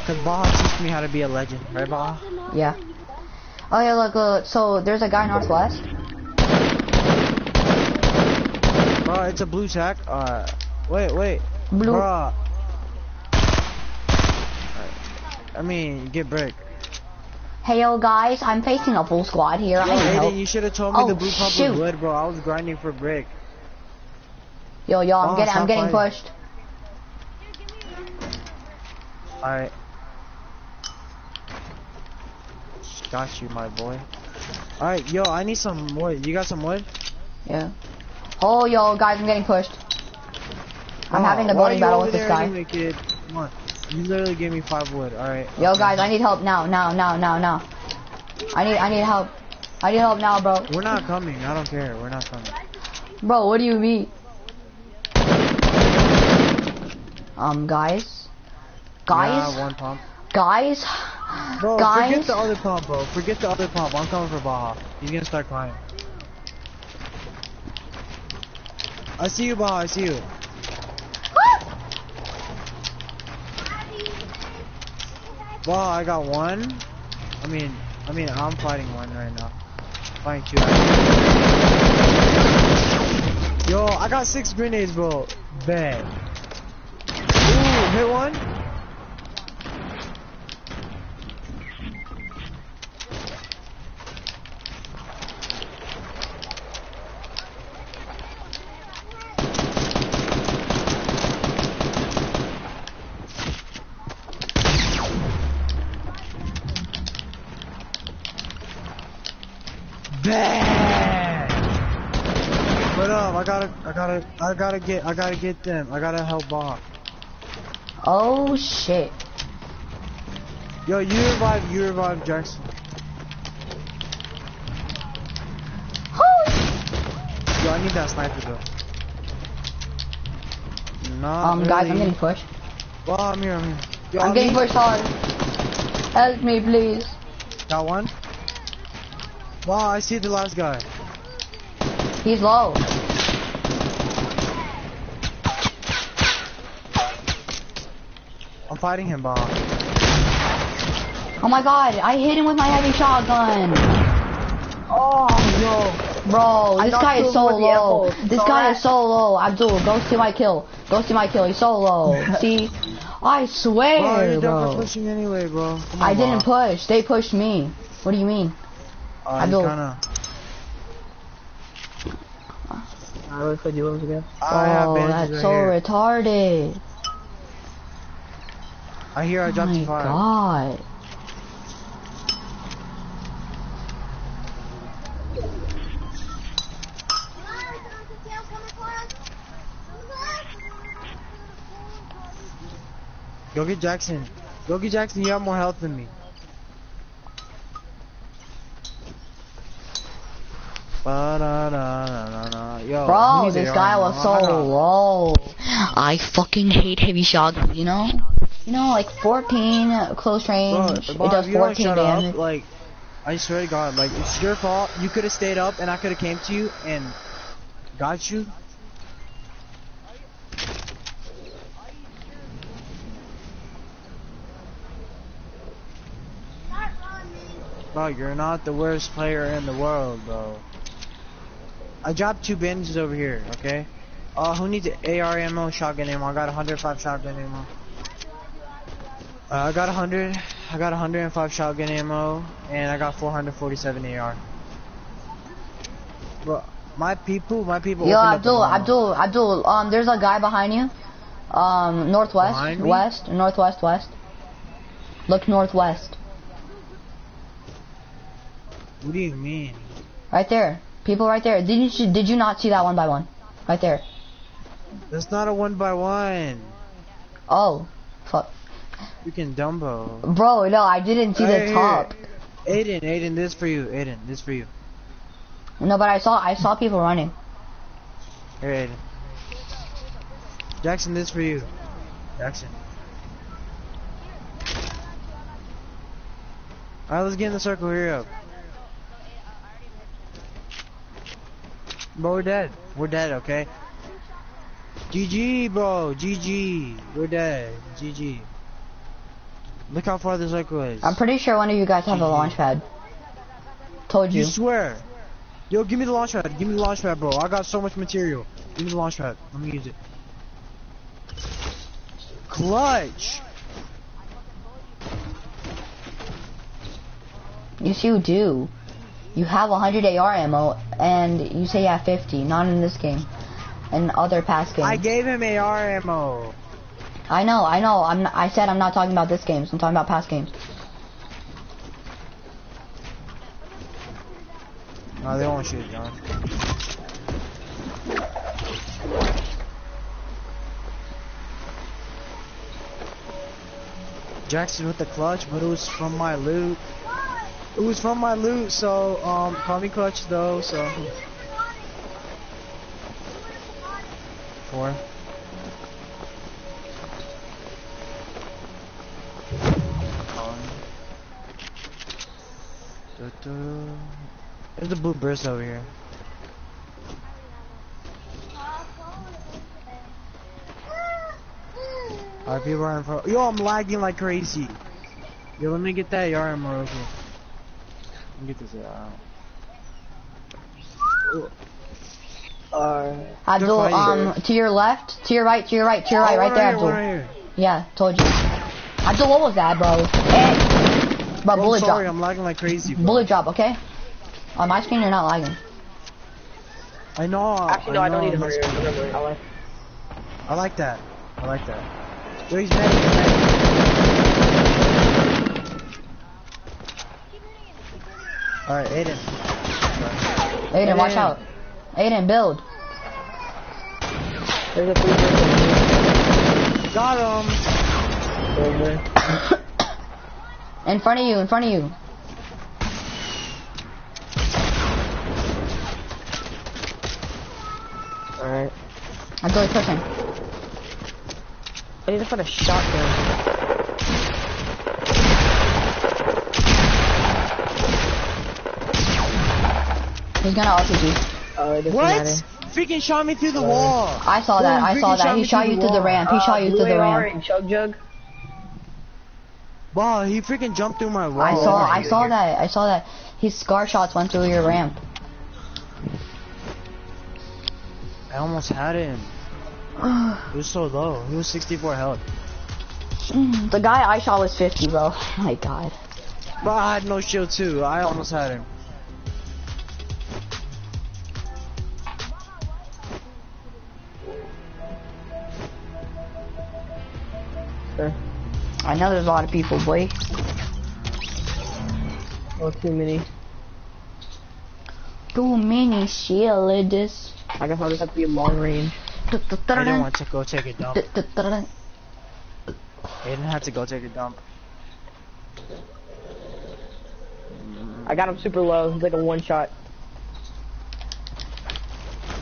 Cause Baha teach me how to be a legend, right Baha? Yeah. Oh yeah, look, look. So there's a guy northwest. It's a blue sack. Uh, wait, wait. Blue. Bruh. I mean, get brick. Hey yo guys, I'm facing a full squad here. I need Aiden, you should have told me Oh, the blue pump shoot. was wood, bro. I was grinding for brick. Yo, yo, I'm Oh, getting, I'm getting fighting. pushed. Alright. Got you, my boy. Alright, yo, I need some wood. You got some wood? Yeah. Oh, yo, guys, I'm getting pushed. I'm Oh, having a building battle with this guy. Anyway, kid? Come on. You literally gave me five wood. Alright. Yo, guys, I need help now, now, now, now, now. I need, I need help. I need help now, bro. We're not coming. I don't care. We're not coming. Bro, what do you mean? Um, guys? Guys? Yeah, one pump. Guys? Bro, Guys? forget the other pump, bro. Forget the other pump. I'm coming for Baha. He's gonna start crying. I see you, Baha. I see you. Baha, I got one. I mean, I mean, I'm fighting one right now. Fighting two. Yo, I got six grenades, bro. Bad. Ooh, hit one. Bad. What up? I gotta, I gotta, get, I gotta get them. I gotta help Bob. Oh, shit. Yo, you revive, you revive Jackson. Yo, I need that sniper though. Not Um, guys, I'm getting pushed. Well, I'm here, I'm here. Yo, I'm getting pushed hard. Help me, please. Got one. Wow, I see the last guy. He's low. Fighting him, Bob. Oh my god, I hit him with my heavy shotgun. Oh no. Bro, this guy is so low. elbow. This Saw guy that? is so low. Abdul, go see my kill. Go see my kill. He's so low. see? I Bro, swear, you're done for bro. pushing anyway, bro. Come on, I didn't Bob. push. They pushed me. What do you mean? Uh, I you know. kinda. I always play duos again. I have oh, that's right so here. retarded. I hear I Oh dropped my fire. god. Go get Jackson. Go get Jackson. You have more health than me. Ba-da-da-da-da-da. Yo, Bro, this guy was so low. I fucking hate heavy shotguns, you know? You know, like 14 close range, Bro, it does if you don't 14 shut damage. up, like, I swear to God, like, it's your fault. You could have stayed up, and I could have came to you and got you. Bro, you're not the worst player in the world, bro. I dropped two bandages over here, okay? Uh, who needs AR ammo, shotgun ammo? I got 105 shotgun ammo. Uh, I got 100, I got 105 shotgun ammo, and I got 447 AR. Bro, my people, my people. Yo, Abdul. Abdul, Abdul, um, there's a guy behind you. Um, northwest, Behind west, northwest, west. Look northwest. What do you mean? Right there. People right there. Did you, did you not see that one by one? Right there. That's not a one by one. Oh. Freaking Dumbo. Bro, no, I didn't see Right the top. Aiden, Aiden, this for you. Aiden, this for you. No, but I saw, I saw people running. Here, Aiden. Jackson, this for you. Jackson. Alright, let's get in the circle. Hurry up. Bro, we're dead. We're dead, okay? GG, bro. GG. We're dead. GG. Look how far this circle is. I'm pretty sure one of you guys have a launch pad. Told you. You swear. Yo, give me the launch pad. Give me the launch pad, bro. I got so much material. Give me the launch pad. Let me use it. Clutch. Yes, you do. You have 100 AR ammo, and you say you have 50. Not in this game. In other past games. I gave him AR ammo. I know, I know. I'm. I said I'm not talking about this games. I'm talking about past games. No, they won't want to shoot, John. Jackson with the clutch, but it was from my loot. It was from my loot, so um, call me clutch though. So four. There's the blue burst over here. Alright, people are in front. Yo, I'm lagging like crazy. Yo, let me get that yard armor real quick. Let me get this out. Uh, Abdul, fighting. um, to your left, to your right, to your right, to your right, Oh, right one there, here, Abdul. right. Yeah, told you. Abdul, what was that, bro? Hey, bro, Bro, I'm bullet sorry, drop. I'm lagging like crazy. Bro. Bullet drop, okay? On my screen, you're not lagging. I know. actually, no, I, don't know, need to I'm hurry. just- I like. I like that. I like that. Yo, he's mad. Alright, Aiden. Aiden, watch out. Aiden, build. There's a free Got him. over. In front of you, in front of you. Alright. Abdul, he's pushing. I need to put a shotgun. He's gonna RPG. Oh, it doesn't What? matter. Freaking shot me through the wall. I saw that, Oh, I saw that. shot He shot you through the wall. ramp. He shot you through the ramp. and chug jug. Wow, he freaking jumped through my wall. I saw, Over I here. saw that. I saw that. His scar shots went through your ramp. I almost had him. He was so low. He was 64 health. Mm, the guy I shot was 50, bro. Oh my god. But I had no shield too. I almost had him. I know there's a lot of people, boy. Oh, too many. Too many shields. I guess I'll just have to be long range. I didn't want to go take a dump. I didn't have to go take a dump. I got him super low. He's like a one shot.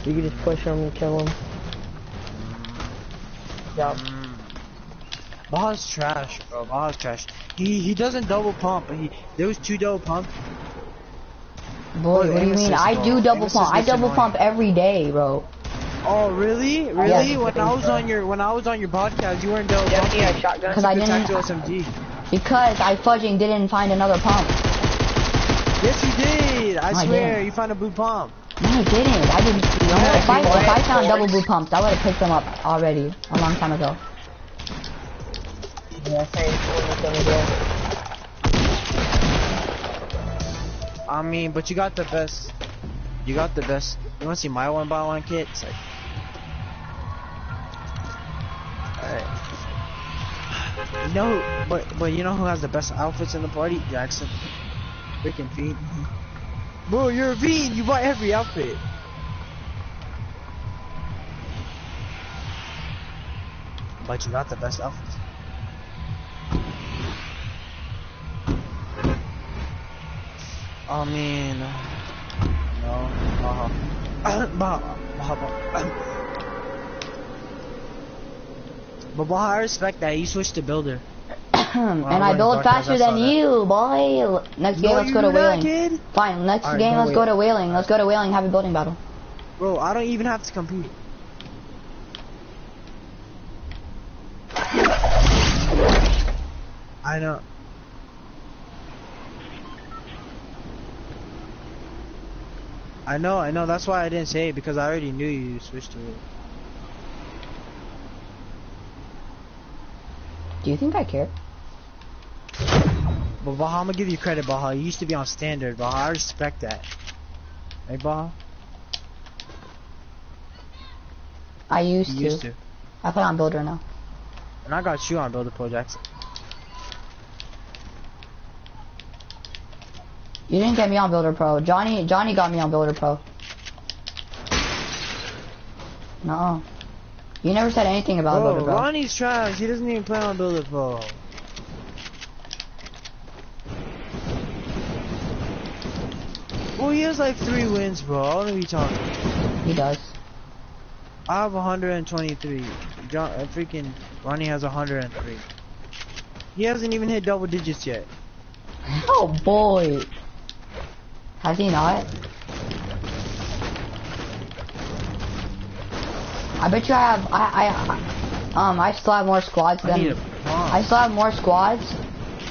You can just push him and kill him. Yup. Mm. Baha's trash, bro. Baha's trash. He he doesn't double pump, but he there was two double pump. Boy, what do you mean? I do double assist pump. I double pump every day, bro. Oh really? Really? Yeah. When I was on your when I was on your podcast, you weren't double Yeah, pumping. he had shotgun. Cause I didn't, tactical SMG. because I fudging didn't find another pump. Yes, you did. I I swear, didn't. you found a blue pump. No, I didn't. I didn't. Yeah, if, I, if I found double blue pumps, I would have picked them up already a long time ago. Yeah, same. I mean, but you got the best. You got the best. You want to see my one by one kit? It's like, alright. Know, but but you know who has the best outfits in the party? Jackson. Freaking Fiend. Bro, you're a Fiend. You buy every outfit. But you got the best outfits. I mean, no, uh, Baha, Baha, Baha. But Baha, I respect that. You switched to builder. and I I build faster than that. you, boy. Next game, No, let's go to do Wailing. kid. Fine, next Alright, game, no, let's go to Wailing. Let's go to Wailing, have a building battle. Bro, I don't even have to compete. I know. I know, I know. That's why I didn't say it because I already knew you switched to it. Do you think I care? But Baha, I'm gonna give you credit, Baha. You used to be on standard, Baha. I respect that. Hey, Baha? I used to. used to. I put on builder now. And I got you on Builder Pro Jackson. You didn't get me on Builder Pro. Johnny Johnny got me on Builder Pro. No. You never said anything about Bro, Builder Pro. Ronnie's trash. He doesn't even play on Builder Pro. Well, he has like three wins, bro. I don't know what you talking. He does. I have 123. John, uh, freaking Ronnie has 103. He hasn't even hit double digits yet. Oh boy. Has he not? I bet you I have I I um I still have more squads I than bomb. I still have more squads.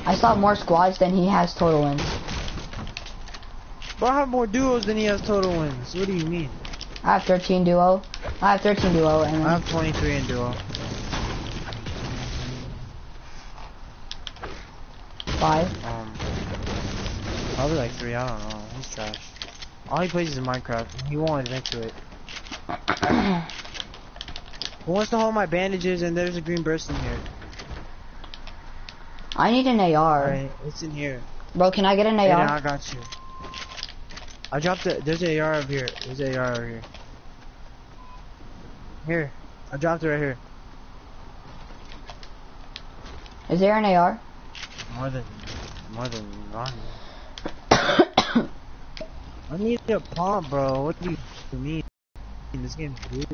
I still have more squads than he has total wins. Bro, I have more duos than he has total wins. What do you mean? I have 13 duo. I have 13 duo and I have 23 in duo. five. Um, probably like three. I don't know. All he plays is Minecraft. He won't admit to it. Who wants to hold my bandages? And there's a green burst in here. I need an AR. Alright, it's in here. Bro, can I get an AR? now I got you. I dropped it. There's an AR up here. There's an AR over here. Here. I dropped it right here. Is there an AR? More than, more than Ronnie. I need a pump, bro. What do you mean? This game's good.